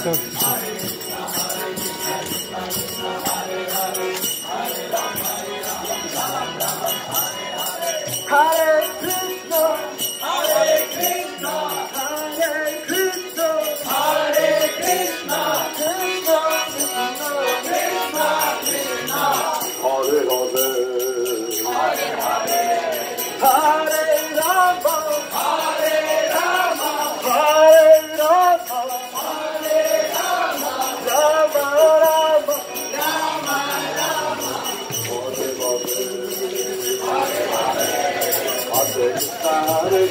Stop. Hare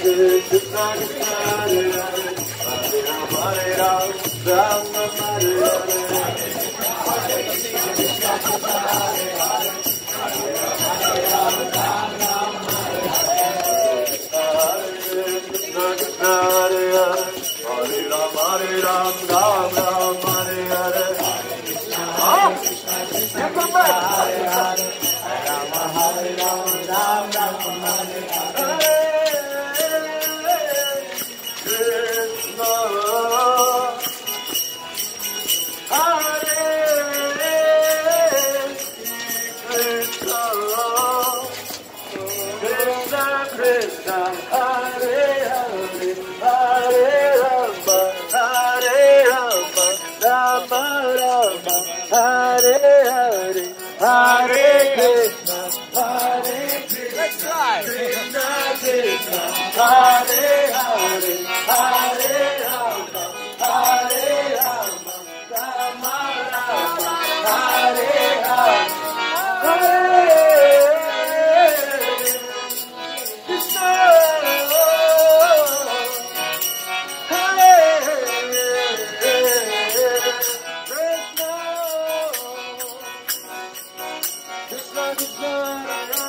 Rama, Hare Rama, Rama Hare Hare. la la la